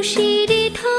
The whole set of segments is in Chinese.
熟悉的头。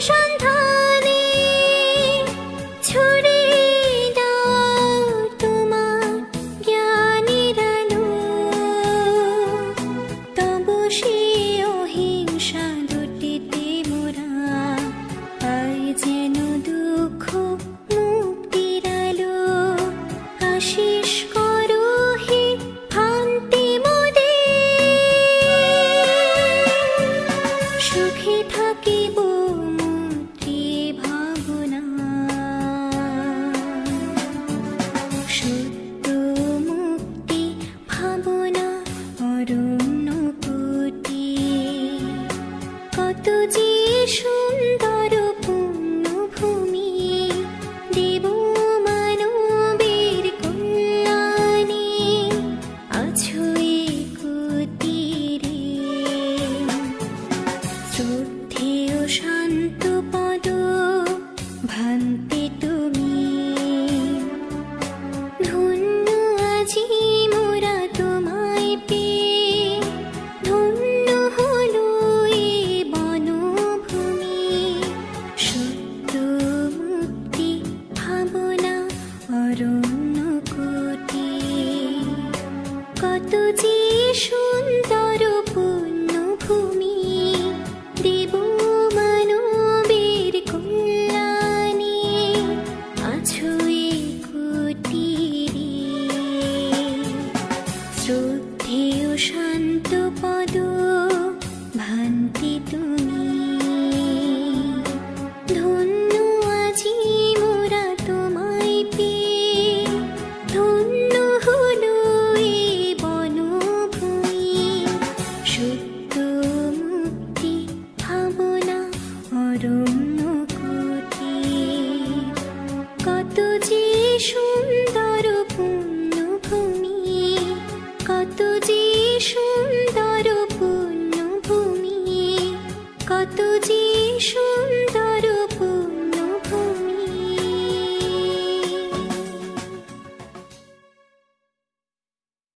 山头。